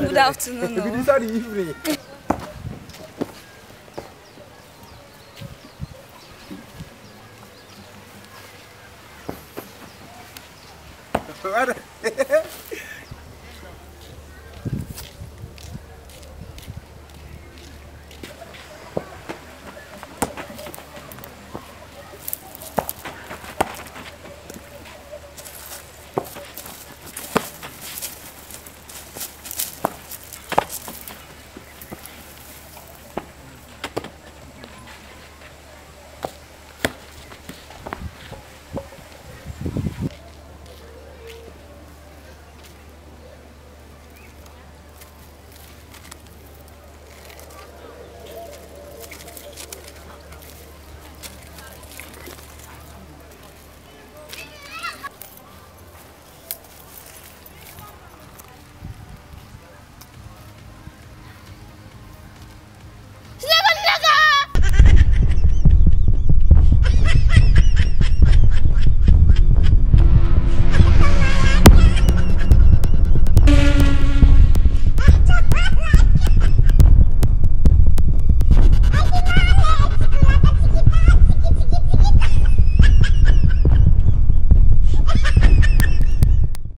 Good afternoon. Good oh. sorry, evening. What?